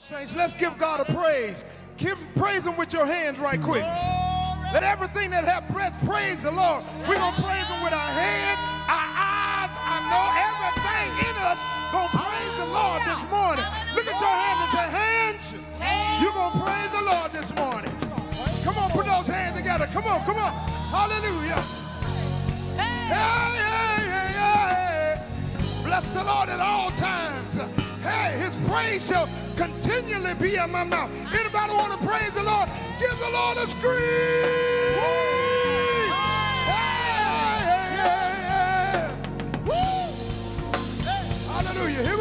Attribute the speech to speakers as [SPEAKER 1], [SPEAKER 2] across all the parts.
[SPEAKER 1] Saints, let's give God a praise. Give, praise Him with your hands right quick. Let everything that have breath praise the Lord. We're going to praise Him with our hands, our eyes. our know everything in us going to praise the Lord this morning. Look at your hands and say, hands, you're going to praise the Lord this morning. Come on, put those hands together. Come on, come on. Hallelujah. Hey, hey, hey, hey. Bless the Lord at all times. His praise shall continually be in my mouth. Anybody want to praise the Lord? Give the Lord a scream. Hey, hey, hey, Hallelujah. Here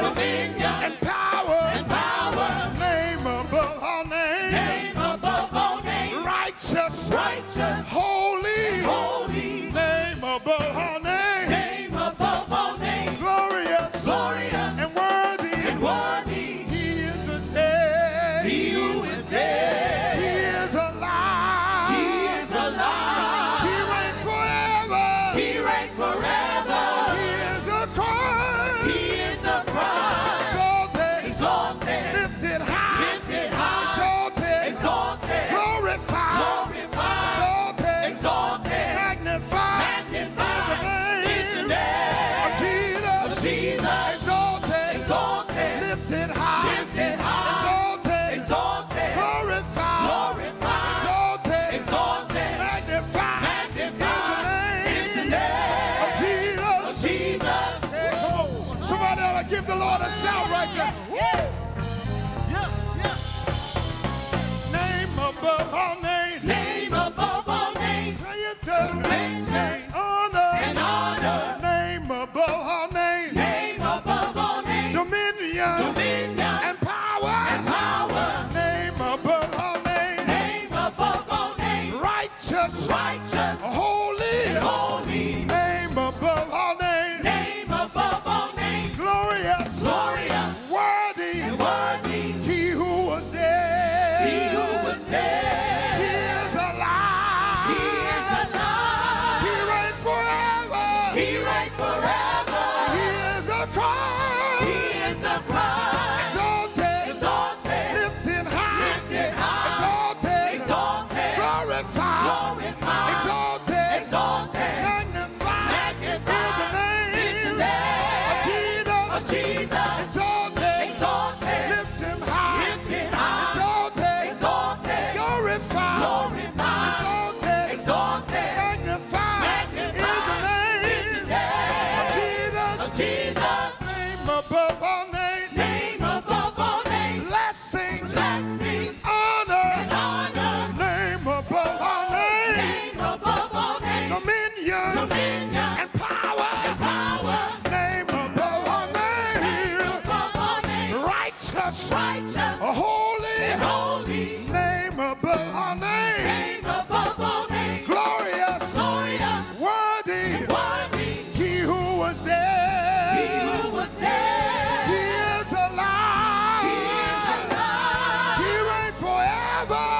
[SPEAKER 1] dominion. forever!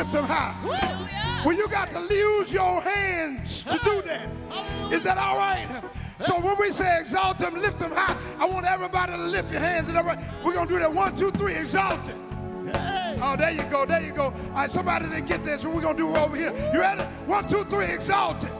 [SPEAKER 1] Lift them high. Well, you got to use your hands to do that. Is that all right? So when we say exalt them, lift them high, I want everybody to lift your hands. And everybody, we're going to do that. One, two, three, exalt him. Oh, there you go, there you go. All right, somebody didn't get this, so we're going to do it over here. You ready? One, two, three, exalt him.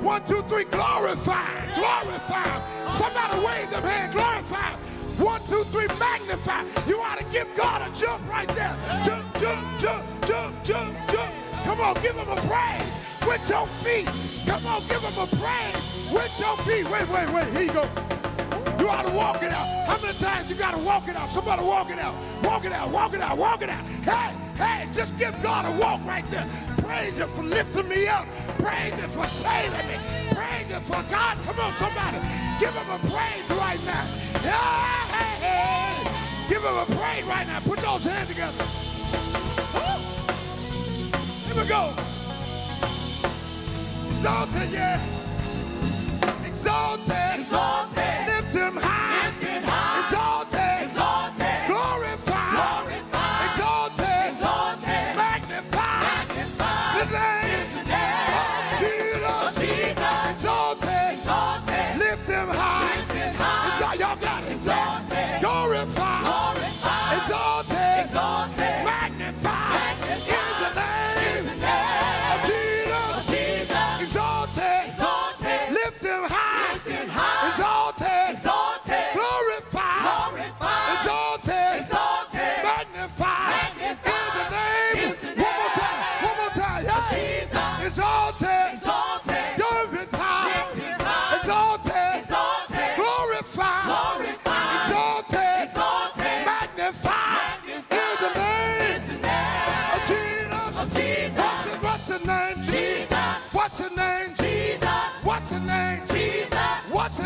[SPEAKER 1] One, two, three, glorify, glorify. Somebody wave them hand, glorify. One, two, three, magnify. You ought to give God a jump right there. Jump, jump, jump, jump, jump, jump. Come on, give him a praise with your feet. Come on, give him a praise with your feet. Wait, wait, wait. Here you go. You ought to walk it out. How many times you got to walk it out? Somebody walk it out. Walk it out, walk it out, walk it out. Hey, hey, just give God a walk right there. Praise Him for lifting me up. Praise Him for saving me. Praise Him for God. Come on, somebody. Give Him a praise right now. Hey, hey, hey. Give Him a praise right now. Put those hands together. Go. Exalted, yeah. Exalted.
[SPEAKER 2] Exalted.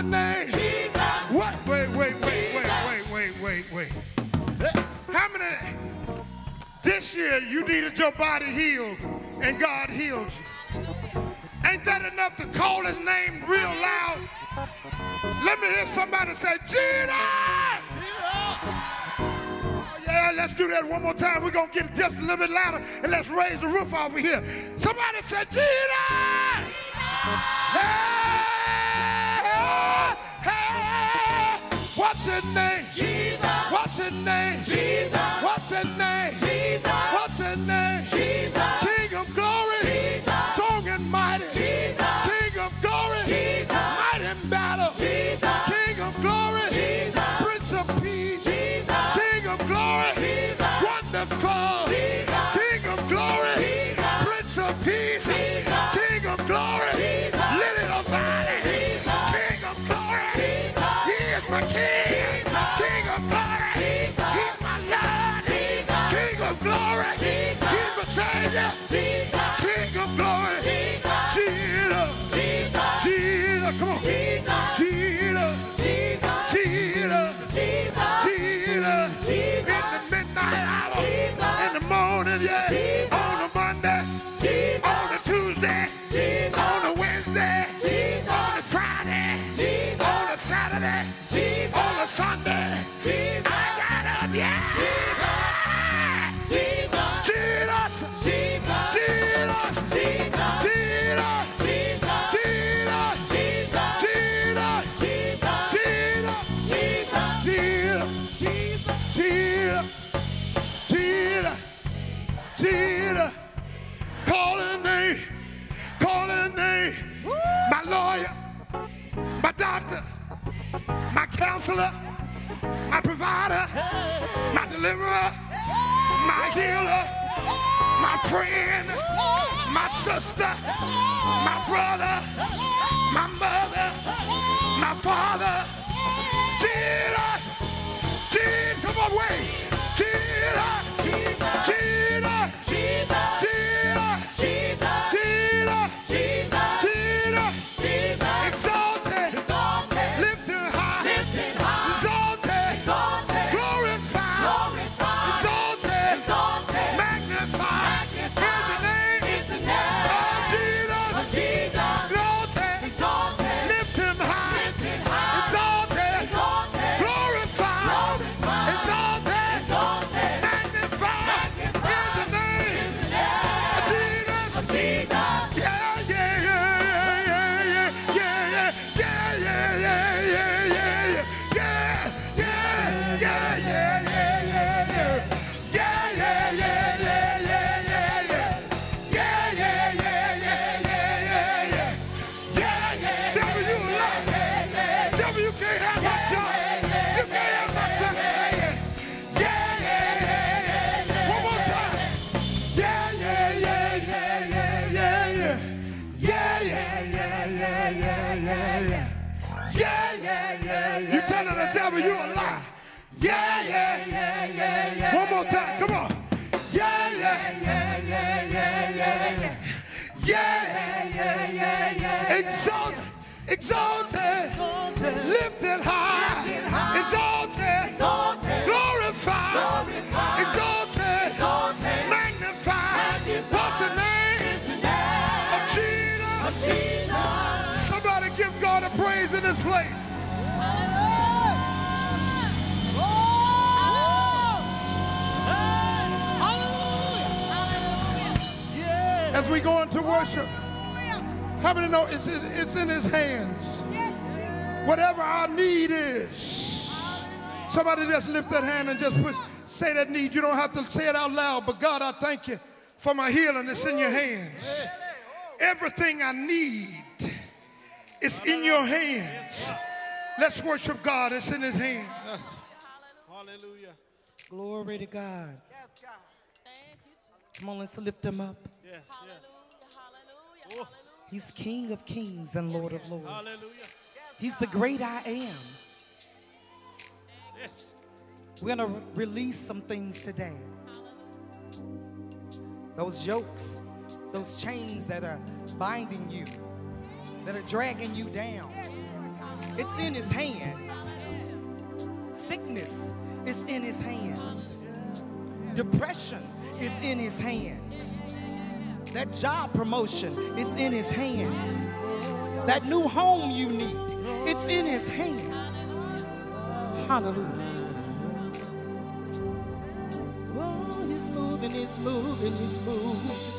[SPEAKER 1] Name? Jesus. What? Wait, wait, wait, wait, wait, wait, wait, wait. How many? This year you needed your body healed, and God healed you. Ain't that enough to call His name real loud? Let me hear somebody say, Jesus! Oh, yeah, let's do that one more time. We're gonna get it just a little bit louder, and let's raise the roof over here. Somebody say, Jesus! Hey, what's his name?
[SPEAKER 2] Jesus.
[SPEAKER 1] What's his name?
[SPEAKER 2] Jesus.
[SPEAKER 1] What's his name?
[SPEAKER 2] Jesus.
[SPEAKER 1] What's his name?
[SPEAKER 2] Jesus.
[SPEAKER 1] Deliverer. My healer. My friend. My sister. My brother. My mother. My father. Jesus. Jesus. Come on, wait. Devil you a lie. Yeah, yeah, yeah, yeah, yeah. One more time, come on. Yeah, yeah, yeah, yeah, yeah, yeah, yeah. Yeah, yeah, yeah, yeah. Exalted, exalted, lifted high, As we go into worship, how many know it's, it's in his hands? Whatever our need is. Somebody just lift that hand and just push, say that need. You don't have to say it out loud, but God, I thank you for my healing. It's in your hands. Everything I need is in your hands. Let's worship God. It's in his hands.
[SPEAKER 3] Hallelujah.
[SPEAKER 4] Glory to God. Come on, let's lift him up.
[SPEAKER 3] Yes, yes. Oh,
[SPEAKER 4] He's King of kings and Lord of lords.
[SPEAKER 3] hallelujah.
[SPEAKER 4] He's the great I am.
[SPEAKER 3] Yes.
[SPEAKER 4] We're going to release some things today. Those yokes, those chains that are binding you, that are dragging you down. It's in his hands. Sickness is in his hands. Depression is in his hands. That job promotion is in his hands. That new home you need, it's in his hands. Hallelujah. Oh, he's moving, he's moving, he's moving.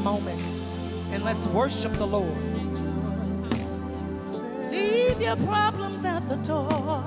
[SPEAKER 4] Moment and let's worship the Lord. Leave your problems at the door.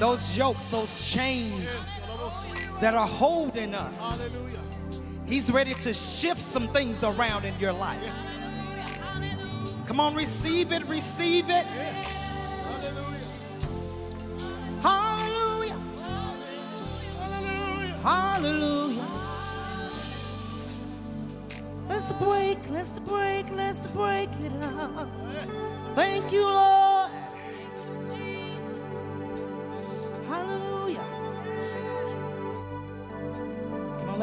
[SPEAKER 4] Those yokes, those chains that are holding us. He's ready to shift some things around in your life. Come on, receive it, receive it.
[SPEAKER 3] Hallelujah.
[SPEAKER 4] Hallelujah. Hallelujah. Let's break, let's break, let's break it up. Thank you, Lord.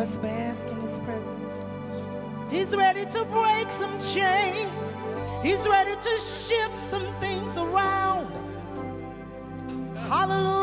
[SPEAKER 4] Let's bask in his presence. He's ready to break some chains. He's ready to shift some things around. Hallelujah.